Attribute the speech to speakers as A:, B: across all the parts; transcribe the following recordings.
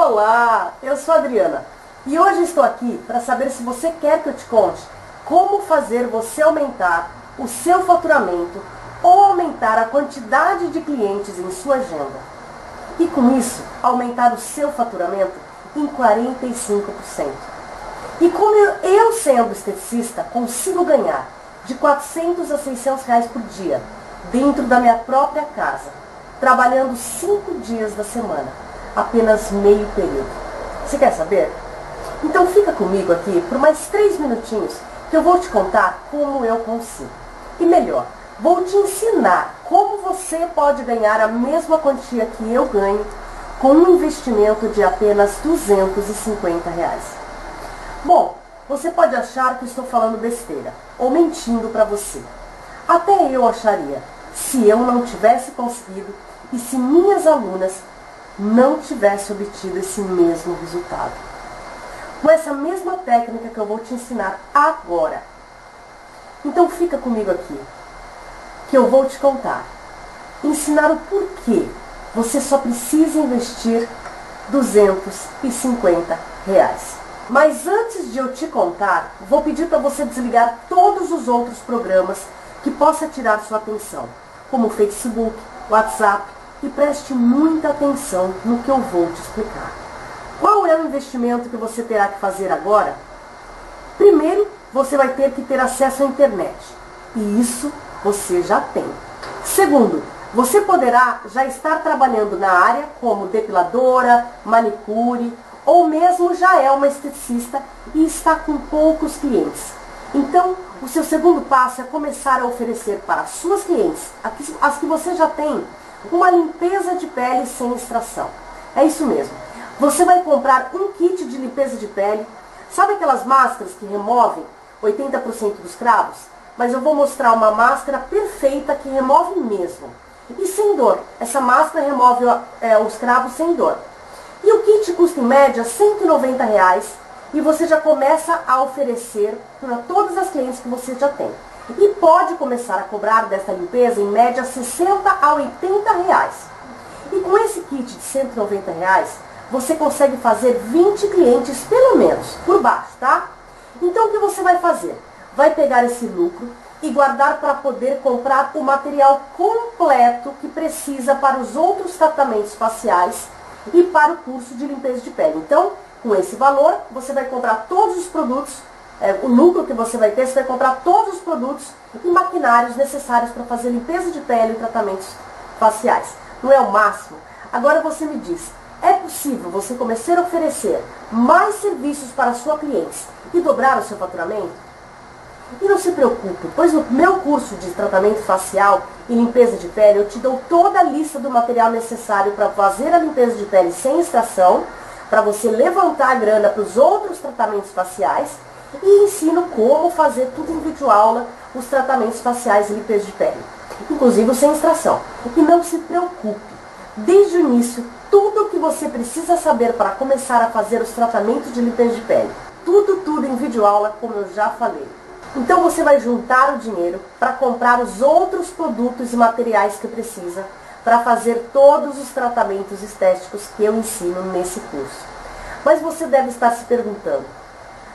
A: Olá, eu sou a Adriana e hoje estou aqui para saber se você quer que eu te conte como fazer você aumentar o seu faturamento ou aumentar a quantidade de clientes em sua agenda. E com isso, aumentar o seu faturamento em 45%. E como eu, sendo esteticista, consigo ganhar de 400 a 600 reais por dia dentro da minha própria casa, trabalhando cinco dias da semana, apenas meio período. Você quer saber? Então fica comigo aqui por mais três minutinhos que eu vou te contar como eu consigo. E melhor, vou te ensinar como você pode ganhar a mesma quantia que eu ganho com um investimento de apenas 250 reais. Bom, você pode achar que estou falando besteira ou mentindo para você. Até eu acharia, se eu não tivesse conseguido e se minhas alunas não tivessem obtido esse mesmo resultado. Com essa mesma técnica que eu vou te ensinar agora. Então fica comigo aqui, que eu vou te contar. Ensinar o porquê você só precisa investir 250 reais. Mas antes de eu te contar, vou pedir para você desligar todos os outros programas que possa tirar sua atenção, como Facebook, WhatsApp, e preste muita atenção no que eu vou te explicar. Qual é o investimento que você terá que fazer agora? Primeiro, você vai ter que ter acesso à internet, e isso você já tem. Segundo, você poderá já estar trabalhando na área como depiladora, manicure, ou mesmo já é uma esteticista e está com poucos clientes. Então, o seu segundo passo é começar a oferecer para suas clientes, as que você já tem, uma limpeza de pele sem extração. É isso mesmo. Você vai comprar um kit de limpeza de pele. Sabe aquelas máscaras que removem 80% dos cravos? Mas eu vou mostrar uma máscara perfeita que remove mesmo. E sem dor. Essa máscara remove é, os cravos sem dor. E o kit custa em média 190 reais, e você já começa a oferecer para todas as clientes que você já tem. E pode começar a cobrar dessa limpeza em média 60 a 80 reais. E com esse kit de 190 reais, você consegue fazer 20 clientes pelo menos, por baixo, tá? Então o que você vai fazer? Vai pegar esse lucro e guardar para poder comprar o material completo que precisa para os outros tratamentos faciais e para o curso de limpeza de pele. Então, com esse valor, você vai comprar todos os produtos, é, o lucro que você vai ter, você vai comprar todos os produtos e maquinários necessários para fazer limpeza de pele e tratamentos faciais. Não é o máximo? Agora você me diz, é possível você começar a oferecer mais serviços para sua cliente e dobrar o seu faturamento? E não se preocupe, pois no meu curso de tratamento facial e limpeza de pele, eu te dou toda a lista do material necessário para fazer a limpeza de pele sem extração, para você levantar a grana para os outros tratamentos faciais e ensino como fazer tudo em videoaula, os tratamentos faciais limpeza de pele, inclusive sem extração. E não se preocupe, desde o início, tudo o que você precisa saber para começar a fazer os tratamentos de limpeza de pele, tudo, tudo em videoaula, como eu já falei. Então você vai juntar o dinheiro para comprar os outros produtos e materiais que precisa para fazer todos os tratamentos estéticos que eu ensino nesse curso. Mas você deve estar se perguntando,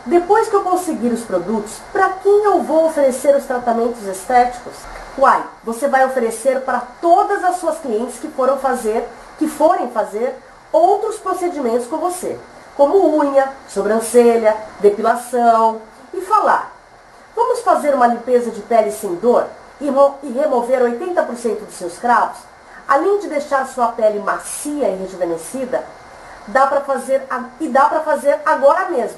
A: depois que eu conseguir os produtos, para quem eu vou oferecer os tratamentos estéticos? Uai, você vai oferecer para todas as suas clientes que foram fazer, que forem fazer outros procedimentos com você, como unha, sobrancelha, depilação e falar Vamos fazer uma limpeza de pele sem dor e, e remover 80% dos seus cravos? Além de deixar sua pele macia e rejuvenescida, dá para fazer e dá para fazer agora mesmo.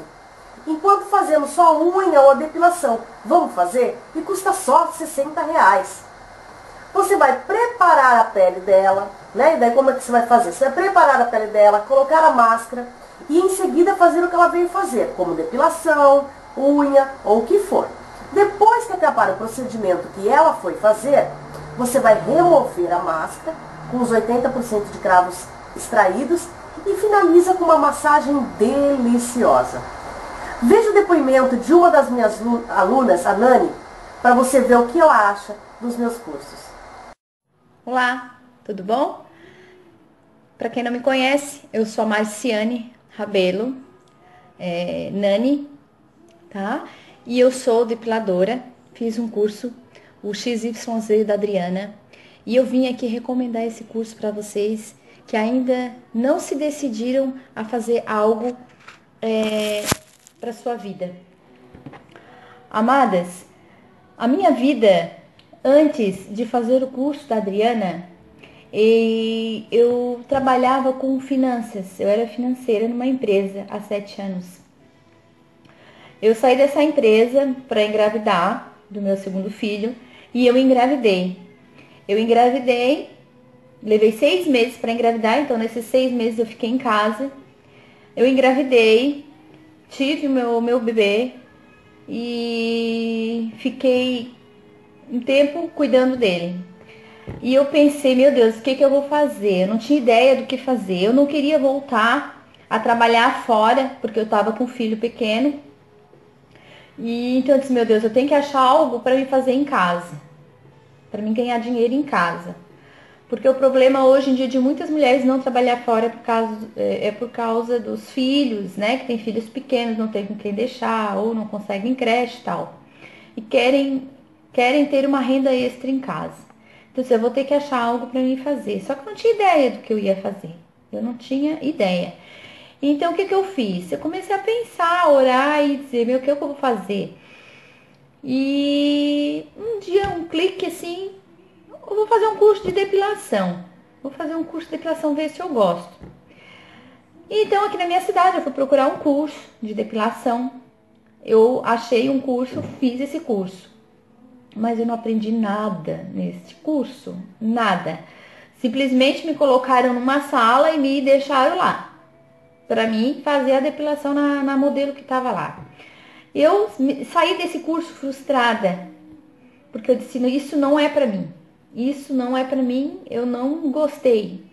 A: Enquanto fazemos só unha ou a depilação, vamos fazer e custa só 60 reais. Você vai preparar a pele dela, né? E daí como é que você vai fazer? Você vai preparar a pele dela, colocar a máscara e em seguida fazer o que ela veio fazer, como depilação, unha ou o que for. Depois que acabar o procedimento que ela foi fazer, você vai remover a máscara com os 80% de cravos extraídos e finaliza com uma massagem deliciosa. Veja o depoimento de uma das minhas alunas, a Nani, para você ver o que ela acha dos meus cursos.
B: Olá, tudo bom? Para quem não me conhece, eu sou a Marciane Rabelo, é, Nani, tá? E eu sou depiladora, fiz um curso, o XYZ da Adriana, e eu vim aqui recomendar esse curso para vocês que ainda não se decidiram a fazer algo é, para sua vida. Amadas, a minha vida antes de fazer o curso da Adriana, eu trabalhava com finanças, eu era financeira numa empresa há sete anos. Eu saí dessa empresa para engravidar do meu segundo filho e eu engravidei. Eu engravidei, levei seis meses para engravidar, então nesses seis meses eu fiquei em casa. Eu engravidei, tive o meu, meu bebê e fiquei um tempo cuidando dele. E eu pensei, meu Deus, o que, que eu vou fazer? Eu não tinha ideia do que fazer. Eu não queria voltar a trabalhar fora, porque eu estava com um filho pequeno. E então eu disse, meu Deus, eu tenho que achar algo para me fazer em casa. Para mim ganhar dinheiro em casa. Porque o problema hoje em dia de muitas mulheres não trabalhar fora é por causa, é, é por causa dos filhos, né? Que tem filhos pequenos, não tem com quem deixar, ou não conseguem creche e tal. E querem, querem ter uma renda extra em casa. Então, eu vou ter que achar algo para mim fazer. Só que eu não tinha ideia do que eu ia fazer. Eu não tinha ideia. Então, o que, que eu fiz? Eu comecei a pensar, orar e dizer, meu, o que eu vou fazer? E um dia, um clique assim, eu vou fazer um curso de depilação. Vou fazer um curso de depilação, ver se eu gosto. Então, aqui na minha cidade, eu fui procurar um curso de depilação. Eu achei um curso, fiz esse curso mas eu não aprendi nada nesse curso, nada. Simplesmente me colocaram numa sala e me deixaram lá, para mim fazer a depilação na, na modelo que estava lá. Eu saí desse curso frustrada, porque eu disse, isso não é para mim, isso não é para mim, eu não gostei.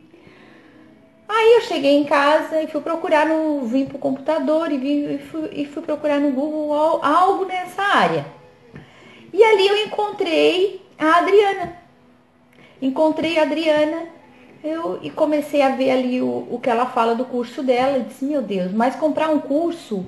B: Aí eu cheguei em casa e fui procurar no, vim pro computador e, vim, e, fui, e fui procurar no Google algo nessa área. E ali eu encontrei a Adriana. Encontrei a Adriana eu, e comecei a ver ali o, o que ela fala do curso dela. E disse, meu Deus, mas comprar um curso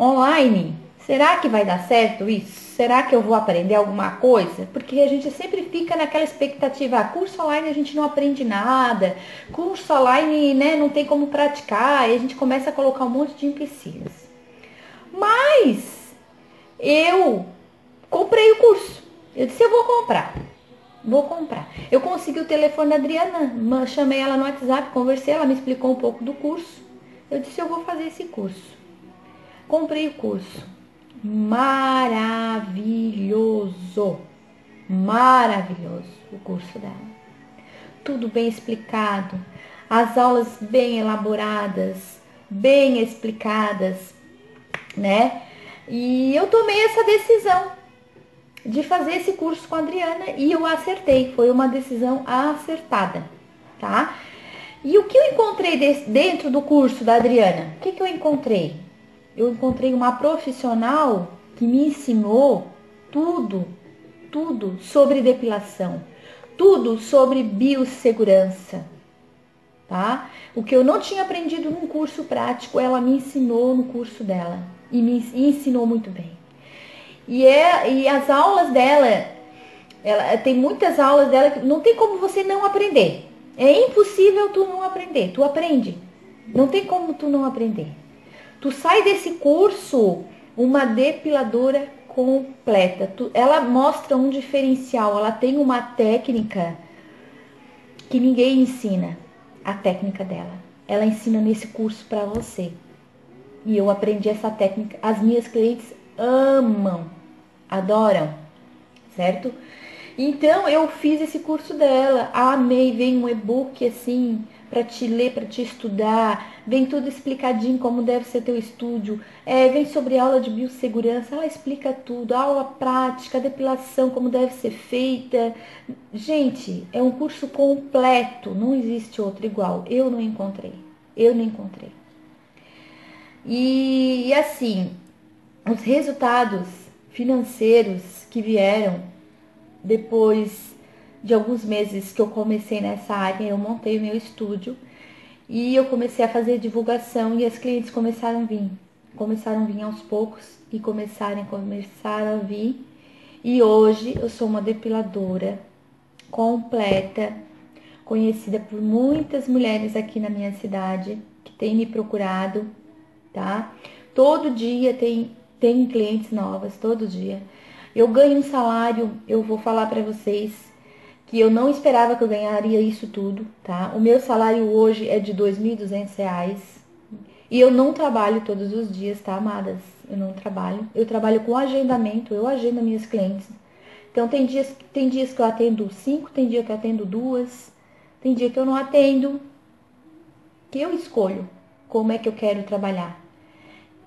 B: online, será que vai dar certo isso? Será que eu vou aprender alguma coisa? Porque a gente sempre fica naquela expectativa, ah, curso online a gente não aprende nada, curso online né, não tem como praticar, e a gente começa a colocar um monte de empecilhos. Mas eu Comprei o curso. Eu disse, eu vou comprar. Vou comprar. Eu consegui o telefone da Adriana, chamei ela no WhatsApp, conversei, ela me explicou um pouco do curso. Eu disse, eu vou fazer esse curso. Comprei o curso. Maravilhoso. Maravilhoso o curso dela. Tudo bem explicado. As aulas bem elaboradas, bem explicadas, né? E eu tomei essa decisão de fazer esse curso com a Adriana e eu acertei, foi uma decisão acertada, tá? E o que eu encontrei dentro do curso da Adriana? O que, que eu encontrei? Eu encontrei uma profissional que me ensinou tudo, tudo sobre depilação, tudo sobre biossegurança, tá? O que eu não tinha aprendido num curso prático, ela me ensinou no curso dela e me ensinou muito bem. E, é, e as aulas dela, ela tem muitas aulas dela que não tem como você não aprender. É impossível tu não aprender. Tu aprende. Não tem como tu não aprender. Tu sai desse curso uma depiladora completa. Tu, ela mostra um diferencial. Ela tem uma técnica que ninguém ensina. A técnica dela. Ela ensina nesse curso para você. E eu aprendi essa técnica. As minhas clientes amam, adoram, certo? Então eu fiz esse curso dela, amei, vem um e-book assim para te ler, para te estudar, vem tudo explicadinho como deve ser teu estúdio, é, vem sobre aula de biossegurança, ela explica tudo, aula prática, depilação, como deve ser feita. Gente, é um curso completo, não existe outro igual. Eu não encontrei, eu não encontrei. E, e assim, os resultados financeiros que vieram depois de alguns meses que eu comecei nessa área, eu montei o meu estúdio E eu comecei a fazer divulgação e as clientes começaram a vir. Começaram a vir aos poucos e começaram, começaram a vir. E hoje eu sou uma depiladora completa, conhecida por muitas mulheres aqui na minha cidade que têm me procurado, tá? Todo dia tem, tem clientes novas, todo dia. Eu ganho um salário, eu vou falar para vocês que eu não esperava que eu ganharia isso tudo, tá? O meu salário hoje é de R$ 2.200 e eu não trabalho todos os dias, tá, amadas? Eu não trabalho. Eu trabalho com agendamento, eu agendo minhas clientes. Então tem dias, tem dias que eu atendo cinco, tem dia que eu atendo duas, tem dia que eu não atendo, que eu escolho como é que eu quero trabalhar.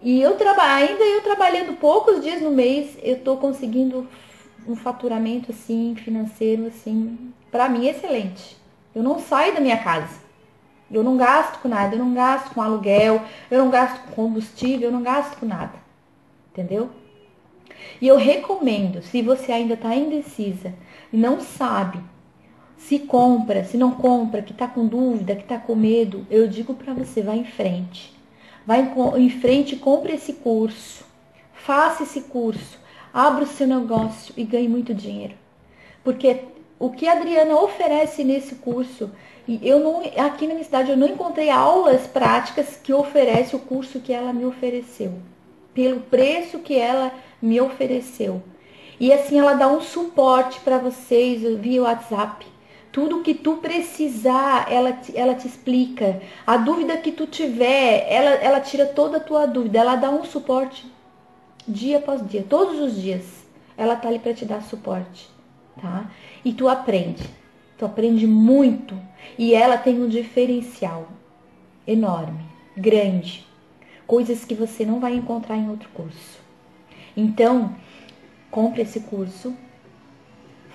B: E eu trabalho, ainda eu trabalhando poucos dias no mês, eu tô conseguindo um faturamento assim, financeiro assim, para mim excelente. Eu não saio da minha casa. Eu não gasto com nada, eu não gasto com aluguel, eu não gasto com combustível, eu não gasto com nada. Entendeu? E eu recomendo, se você ainda está indecisa e não sabe se compra, se não compra, que está com dúvida, que está com medo, eu digo para você, vai em frente. Vai em frente, compre esse curso. Faça esse curso abra o seu negócio e ganhe muito dinheiro. Porque o que a Adriana oferece nesse curso, eu não, aqui na minha cidade eu não encontrei aulas práticas que oferece o curso que ela me ofereceu, pelo preço que ela me ofereceu. E assim ela dá um suporte para vocês via WhatsApp. Tudo que tu precisar, ela te, ela te explica. A dúvida que tu tiver, ela, ela tira toda a tua dúvida. Ela dá um suporte dia após dia, todos os dias. Ela tá ali para te dar suporte, tá? E tu aprende. Tu aprende muito e ela tem um diferencial enorme, grande, coisas que você não vai encontrar em outro curso. Então, compre esse curso,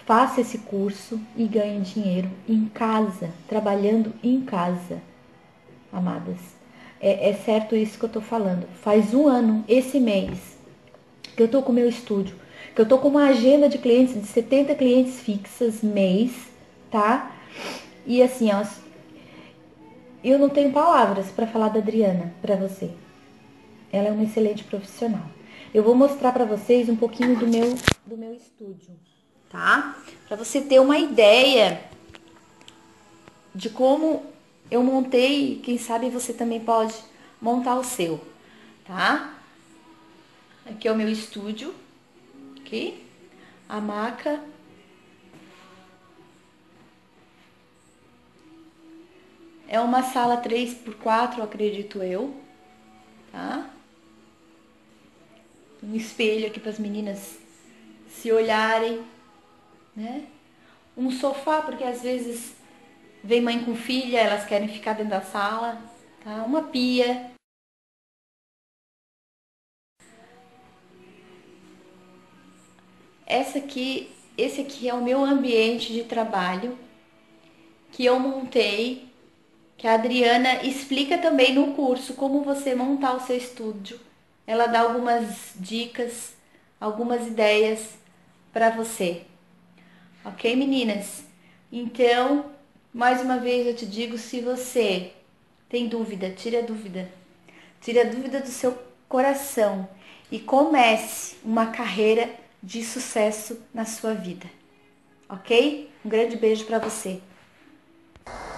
B: faça esse curso e ganhe dinheiro em casa, trabalhando em casa, amadas. É, é certo isso que eu tô falando. Faz um ano, esse mês, que eu tô com o meu estúdio, que eu tô com uma agenda de clientes de 70 clientes fixas mês, tá? E assim, ó, eu não tenho palavras para falar da Adriana para você. Ela é uma excelente profissional. Eu vou mostrar para vocês um pouquinho do meu do meu estúdio, tá? Para você ter uma ideia de como eu montei, quem sabe você também pode montar o seu, tá? Aqui é o meu estúdio. Aqui. A maca. É uma sala 3x4, acredito eu. Tá? Um espelho aqui para as meninas se olharem, né? Um sofá, porque às vezes vem mãe com filha, elas querem ficar dentro da sala, tá? Uma pia, essa aqui, esse aqui é o meu ambiente de trabalho que eu montei, que a Adriana explica também no curso como você montar o seu estúdio. Ela dá algumas dicas, algumas ideias para você. Ok, meninas? Então, mais uma vez eu te digo, se você tem dúvida, tire a dúvida. Tire a dúvida do seu coração e comece uma carreira de sucesso na sua vida. Ok? Um grande beijo para você.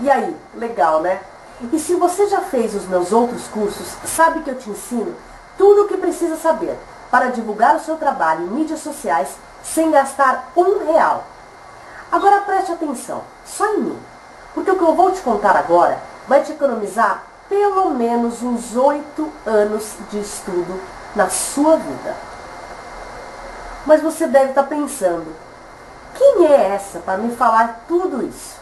A: E aí, legal, né? E se você já fez os meus outros cursos, sabe que eu te ensino tudo o que precisa saber para divulgar o seu trabalho em mídias sociais sem gastar um real. Agora preste atenção, só em mim, porque o que eu vou te contar agora vai te economizar pelo menos uns oito anos de estudo na sua vida. Mas você deve estar pensando, quem é essa para me falar tudo isso?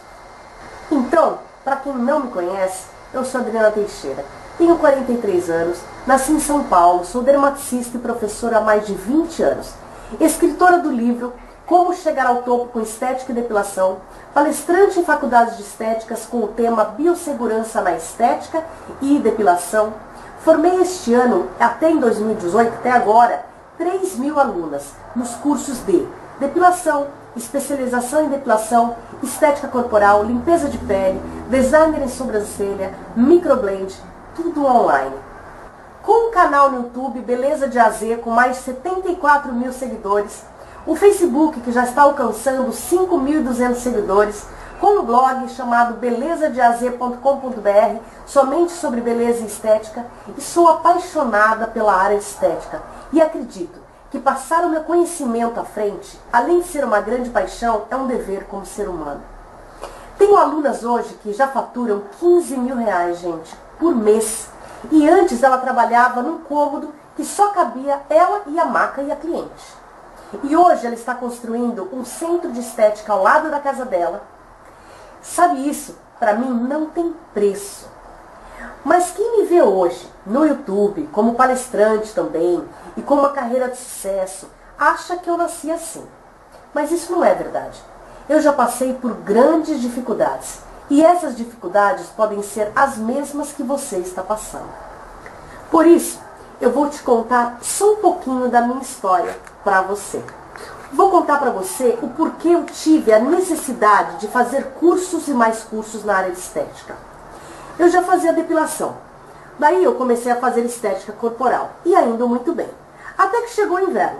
A: Então, para quem não me conhece, eu sou Adriana Teixeira, tenho 43 anos, nasci em São Paulo, sou dermaticista e professora há mais de 20 anos, escritora do livro Como Chegar ao Topo com Estética e Depilação, palestrante em faculdades de estéticas com o tema Biossegurança na Estética e Depilação. Formei este ano, até em 2018, até agora, 3 mil alunas nos cursos de depilação, especialização em depilação, estética corporal, limpeza de pele, designer em sobrancelha, microblend, tudo online. Com o canal no YouTube Beleza de AZ com mais de 74 mil seguidores, o Facebook que já está alcançando 5.200 seguidores, com o blog chamado belezadeaz.com.br, somente sobre beleza e estética, e sou apaixonada pela área estética e acredito que passar o meu conhecimento à frente, além de ser uma grande paixão, é um dever como ser humano. Tenho alunas hoje que já faturam 15 mil reais, gente, por mês. E antes ela trabalhava num cômodo que só cabia ela e a maca e a cliente. E hoje ela está construindo um centro de estética ao lado da casa dela, Sabe isso? Para mim não tem preço. Mas quem me vê hoje no YouTube, como palestrante também, e com uma carreira de sucesso, acha que eu nasci assim. Mas isso não é verdade. Eu já passei por grandes dificuldades. E essas dificuldades podem ser as mesmas que você está passando. Por isso, eu vou te contar só um pouquinho da minha história para você. Vou contar para você o porquê eu tive a necessidade de fazer cursos e mais cursos na área de estética. Eu já fazia depilação. Daí eu comecei a fazer estética corporal. E ainda muito bem. Até que chegou o inverno.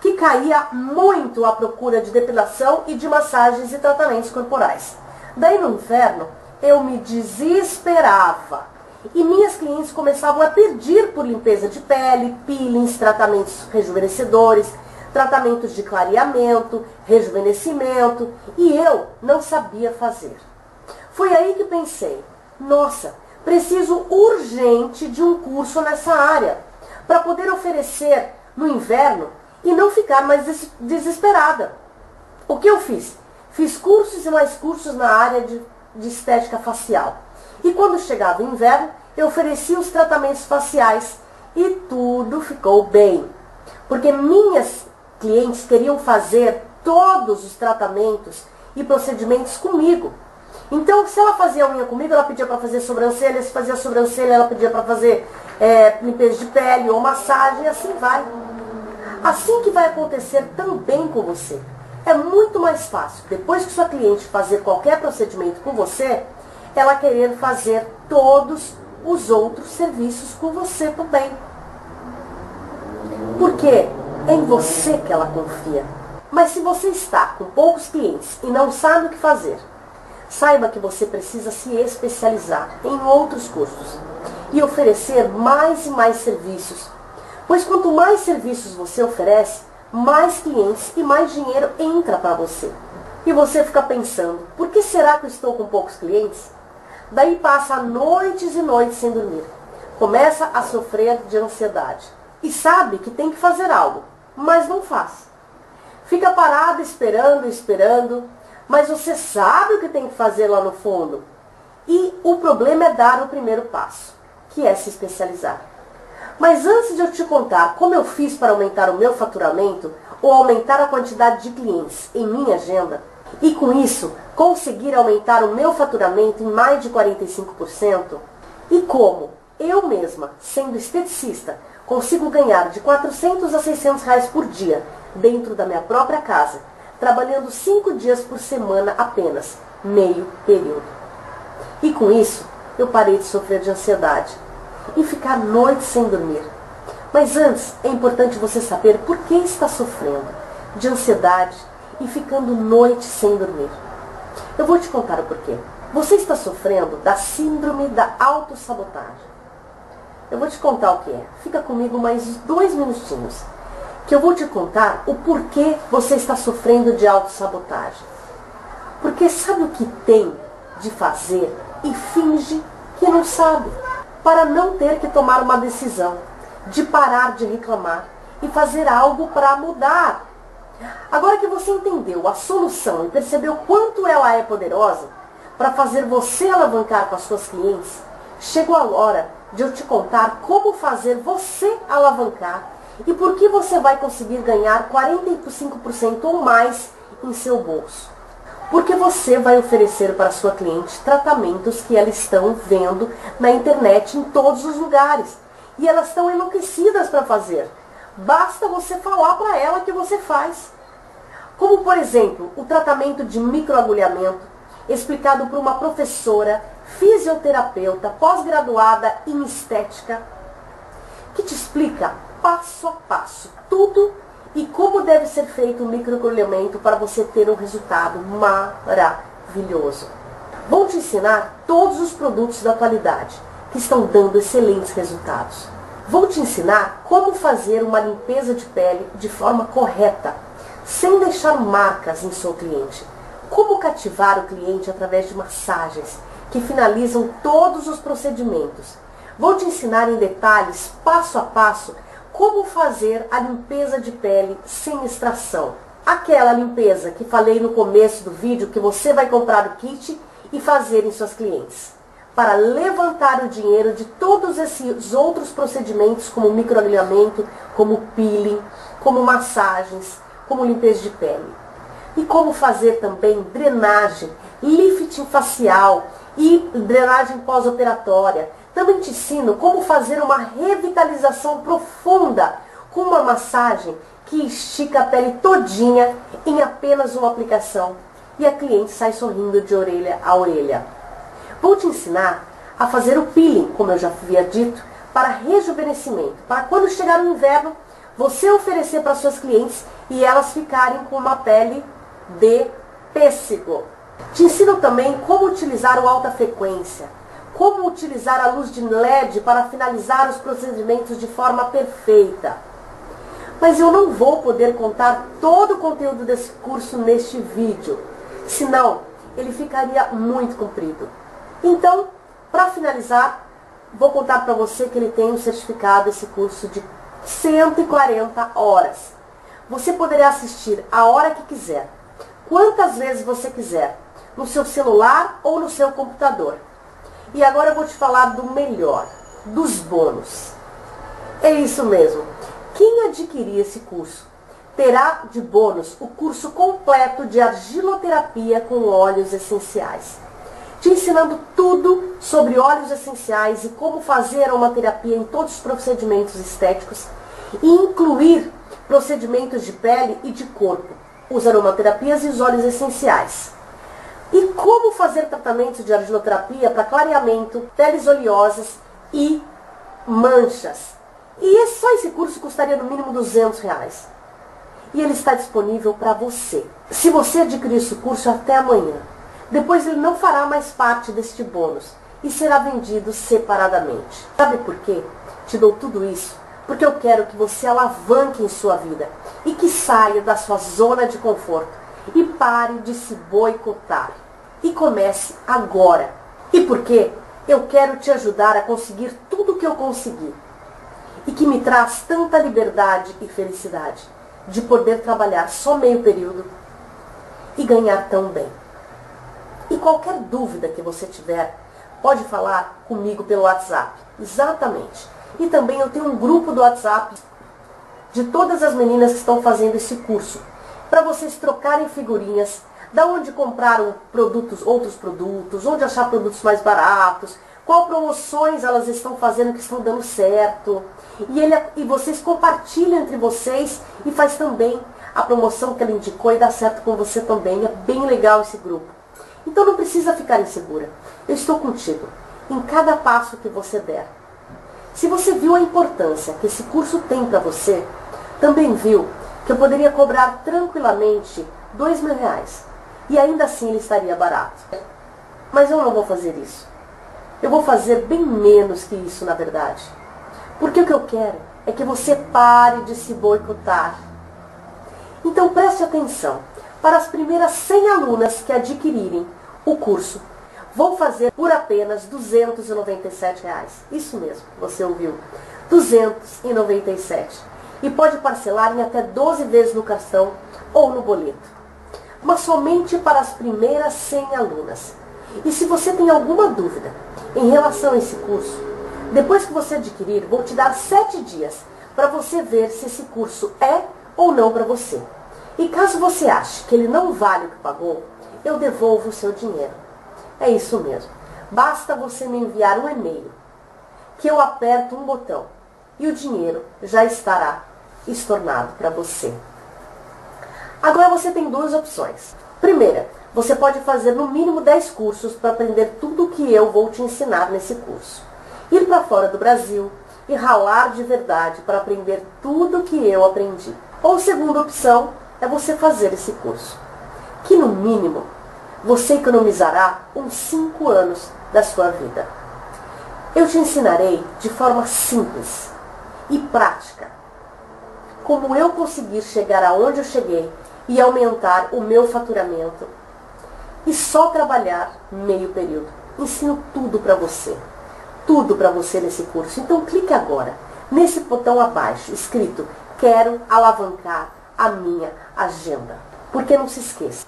A: Que caía muito a procura de depilação e de massagens e tratamentos corporais. Daí no inverno eu me desesperava. E minhas clientes começavam a pedir por limpeza de pele, peelings, tratamentos rejuvenescedores tratamentos de clareamento, rejuvenescimento, e eu não sabia fazer. Foi aí que pensei, nossa, preciso urgente de um curso nessa área, para poder oferecer no inverno e não ficar mais des desesperada. O que eu fiz? Fiz cursos e mais cursos na área de, de estética facial. E quando chegava o inverno, eu oferecia os tratamentos faciais e tudo ficou bem. Porque minhas clientes queriam fazer todos os tratamentos e procedimentos comigo. Então, se ela fazia unha comigo, ela pedia para fazer sobrancelha, se fazia sobrancelha, ela pedia para fazer é, limpeza de pele ou massagem, e assim vai. Assim que vai acontecer também com você. É muito mais fácil, depois que sua cliente fazer qualquer procedimento com você, ela querer fazer todos os outros serviços com você também. Por quê? É em você que ela confia. Mas se você está com poucos clientes e não sabe o que fazer, saiba que você precisa se especializar em outros cursos e oferecer mais e mais serviços. Pois quanto mais serviços você oferece, mais clientes e mais dinheiro entra para você. E você fica pensando, por que será que eu estou com poucos clientes? Daí passa noites e noites sem dormir. Começa a sofrer de ansiedade. E sabe que tem que fazer algo mas não faz. Fica parado esperando, esperando, mas você sabe o que tem que fazer lá no fundo. E o problema é dar o primeiro passo, que é se especializar. Mas antes de eu te contar como eu fiz para aumentar o meu faturamento ou aumentar a quantidade de clientes em minha agenda, e com isso conseguir aumentar o meu faturamento em mais de 45%, e como eu mesma, sendo esteticista, consigo ganhar de 400 a 600 reais por dia, dentro da minha própria casa, trabalhando cinco dias por semana apenas, meio período. E com isso, eu parei de sofrer de ansiedade e ficar noites sem dormir. Mas antes, é importante você saber por que está sofrendo de ansiedade e ficando noites sem dormir. Eu vou te contar o porquê. Você está sofrendo da síndrome da autossabotagem. Eu vou te contar o que é. Fica comigo mais dois minutinhos. Que eu vou te contar o porquê você está sofrendo de autossabotagem. Porque sabe o que tem de fazer e finge que não sabe. Para não ter que tomar uma decisão, de parar de reclamar e fazer algo para mudar. Agora que você entendeu a solução e percebeu quanto ela é poderosa para fazer você alavancar com as suas clientes, chegou a hora de eu te contar como fazer você alavancar e por que você vai conseguir ganhar 45% ou mais em seu bolso. Porque você vai oferecer para sua cliente tratamentos que elas estão vendo na internet em todos os lugares. E elas estão enlouquecidas para fazer. Basta você falar para ela que você faz. como por exemplo o tratamento de microagulhamento, explicado por uma professora fisioterapeuta pós-graduada em estética, que te explica passo a passo tudo e como deve ser feito o microagulhamento para você ter um resultado maravilhoso. Vou te ensinar todos os produtos da atualidade que estão dando excelentes resultados. Vou te ensinar como fazer uma limpeza de pele de forma correta, sem deixar marcas em seu cliente. Como cativar o cliente através de massagens que finalizam todos os procedimentos. Vou te ensinar em detalhes, passo a passo, como fazer a limpeza de pele sem extração. Aquela limpeza que falei no começo do vídeo que você vai comprar o kit e fazer em suas clientes para levantar o dinheiro de todos esses outros procedimentos, como microalinhamento, como peeling, como massagens, como limpeza de pele. E como fazer também drenagem, lifting facial e drenagem pós-operatória. Também te ensino como fazer uma revitalização profunda com uma massagem que estica a pele todinha em apenas uma aplicação. E a cliente sai sorrindo de orelha a orelha. Vou te ensinar a fazer o peeling, como eu já havia dito, para rejuvenescimento, para quando chegar o inverno, você oferecer para suas clientes e elas ficarem com uma pele de pêssego. Te ensino também como utilizar o alta frequência, como utilizar a luz de LED para finalizar os procedimentos de forma perfeita. Mas eu não vou poder contar todo o conteúdo desse curso neste vídeo, senão ele ficaria muito comprido. Então, para finalizar, vou contar para você que ele tem um certificado, esse curso de 140 horas. Você poderá assistir a hora que quiser, quantas vezes você quiser, no seu celular ou no seu computador. E agora eu vou te falar do melhor, dos bônus. É isso mesmo. Quem adquirir esse curso terá de bônus o curso completo de argiloterapia com óleos essenciais te ensinando tudo sobre óleos essenciais e como fazer aromaterapia em todos os procedimentos estéticos e incluir procedimentos de pele e de corpo, os aromaterapias e os óleos essenciais. E como fazer tratamentos de argiloterapia para clareamento, peles oleosas e manchas. E só esse curso custaria no mínimo 200 reais. E ele está disponível para você. Se você adquirir esse curso até amanhã, depois ele não fará mais parte deste bônus e será vendido separadamente. Sabe por quê? Te dou tudo isso porque eu quero que você alavanque em sua vida e que saia da sua zona de conforto e pare de se boicotar. E comece agora. E por quê? Eu quero te ajudar a conseguir tudo o que eu consegui e que me traz tanta liberdade e felicidade de poder trabalhar só meio período e ganhar tão bem. E qualquer dúvida que você tiver, pode falar comigo pelo WhatsApp. Exatamente. E também eu tenho um grupo do WhatsApp de todas as meninas que estão fazendo esse curso, para vocês trocarem figurinhas, da onde comprar produtos, outros produtos, onde achar produtos mais baratos, qual promoções elas estão fazendo que estão dando certo. E, ele, e vocês compartilham entre vocês e faz também a promoção que ela indicou e dá certo com você também. É bem legal esse grupo. Então não precisa ficar insegura. Eu estou contigo em cada passo que você der. Se você viu a importância que esse curso tem para você, também viu que eu poderia cobrar tranquilamente dois mil reais. E ainda assim ele estaria barato. Mas eu não vou fazer isso. Eu vou fazer bem menos que isso, na verdade. Porque o que eu quero é que você pare de se boicotar. Então preste atenção. Para as primeiras 100 alunas que adquirirem o curso. Vou fazer por apenas 297 reais. Isso mesmo, você ouviu. 297. E pode parcelar em até 12 vezes no cartão ou no boleto. Mas somente para as primeiras 100 alunas. E se você tem alguma dúvida em relação a esse curso, depois que você adquirir, vou te dar 7 dias para você ver se esse curso é ou não para você. E caso você ache que ele não vale o que pagou, eu devolvo o seu dinheiro. É isso mesmo. Basta você me enviar um e-mail, que eu aperto um botão e o dinheiro já estará estornado para você. Agora você tem duas opções. Primeira, você pode fazer no mínimo 10 cursos para aprender tudo o que eu vou te ensinar nesse curso. Ir para fora do Brasil e ralar de verdade para aprender tudo o que eu aprendi. Ou segunda opção é você fazer esse curso, que no mínimo você economizará uns 5 anos da sua vida. Eu te ensinarei de forma simples e prática como eu conseguir chegar aonde eu cheguei e aumentar o meu faturamento e só trabalhar meio período. Ensino tudo para você. Tudo para você nesse curso. Então clique agora nesse botão abaixo escrito Quero alavancar a minha agenda. Porque não se esqueça,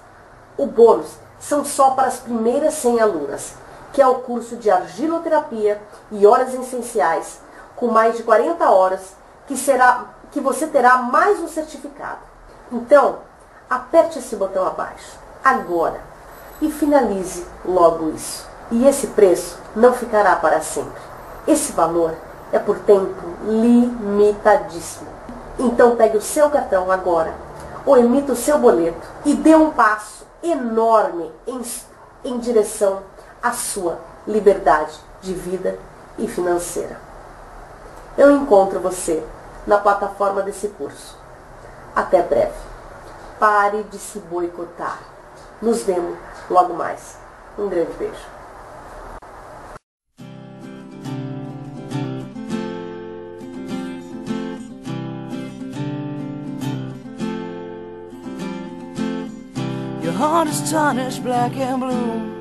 A: o bônus são só para as primeiras 100 alunas, que é o curso de argiloterapia e horas essenciais, com mais de 40 horas, que será que você terá mais um certificado. Então, aperte esse botão abaixo, agora e finalize logo isso. E esse preço não ficará para sempre. Esse valor é por tempo limitadíssimo. Então pegue o seu cartão agora, ou emita o seu boleto e dê um passo enorme em, em direção à sua liberdade de vida e financeira. Eu encontro você na plataforma desse curso. Até breve. Pare de se boicotar. Nos vemos logo mais. Um grande beijo. Your heart is tarnished black and blue